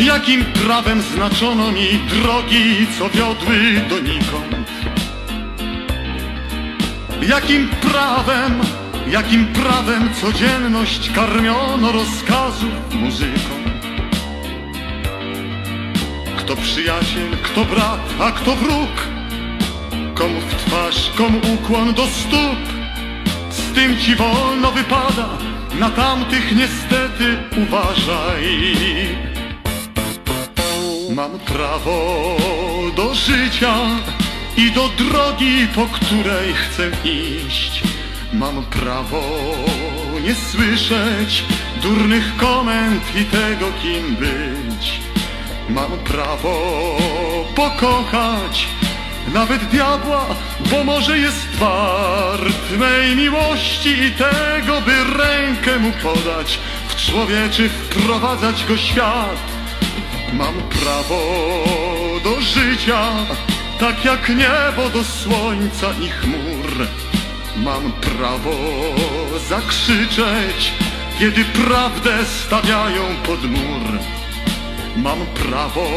Jakim prawem znaczono mi drogi, co wiodły donikąd? Jakim prawem, jakim prawem codzienność karmiono rozkazów muzyką? Kto przyjaciel, kto brat, a kto wróg? Komu w twarz, komu ukłon do stóp? Z tym ci wolno wypada, na tamtych niestety uważaj. Mam prawo do życia i do drogi, po której chcę iść. Mam prawo nie słyszeć durnych komend i tego, kim być. Mam prawo pokochać nawet diabła, bo może jest wart mej miłości i tego, by rękę mu podać, w człowieczy wprowadzać go świat. Mam prawo do życia, tak jak niebo do słońca i chmur. Mam prawo zakrzyczeć, kiedy prawdę stawiają pod mur. Mam prawo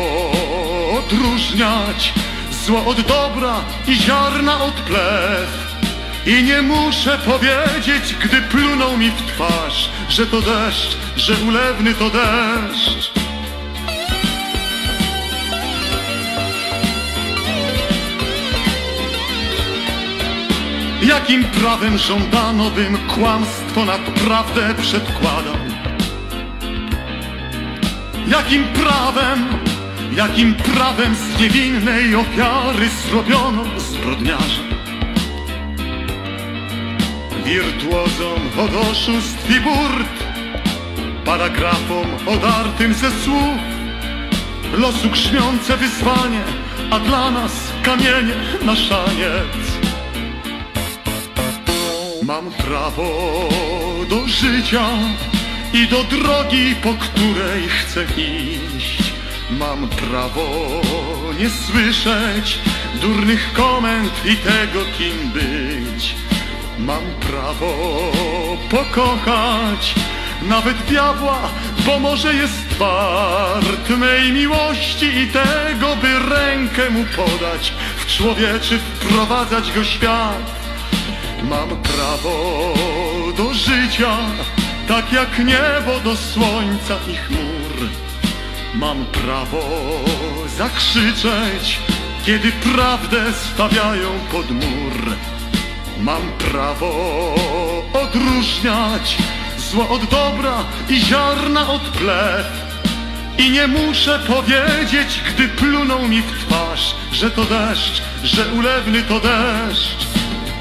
odróżniać zło od dobra i ziarna od plew. I nie muszę powiedzieć, gdy plunął mi w twarz, że to deszcz, że ulewny to deszcz. Jakim prawem żądano bym kłamstwo nad prawdę przedkładał? Jakim prawem, jakim prawem z niewinnej ofiary zrobiono zbrodniarza? Wirtuozom od oszustw i burt, paragrafom odartym ze słów, losu grzmiące wyzwanie, a dla nas kamienie na szaniec. Mam prawo do życia i do drogi, po której chcę iść. Mam prawo nie słyszeć durnych komend i tego, kim być. Mam prawo pokochać nawet diabła, bo może jest wart mej miłości i tego, by rękę mu podać, w człowieczy wprowadzać go świat. Mam prawo do życia, tak jak niebo do słońca i chmur. Mam prawo zakrzyczeć, kiedy prawdę stawiają pod mur. Mam prawo odróżniać zło od dobra i ziarna od plew. I nie muszę powiedzieć, gdy pluną mi w twarz, że to deszcz, że ulewny to deszcz.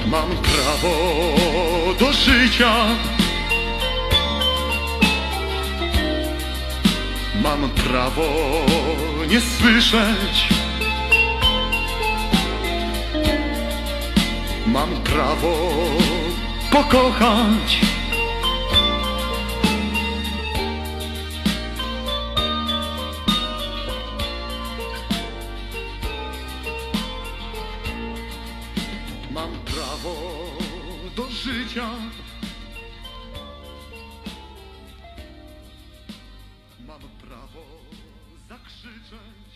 Mam prawo do życia. Mam prawo nie słyszeć. Mam prawo pokochać. Mam prawo do życia. Mam prawo zakrzyczeć.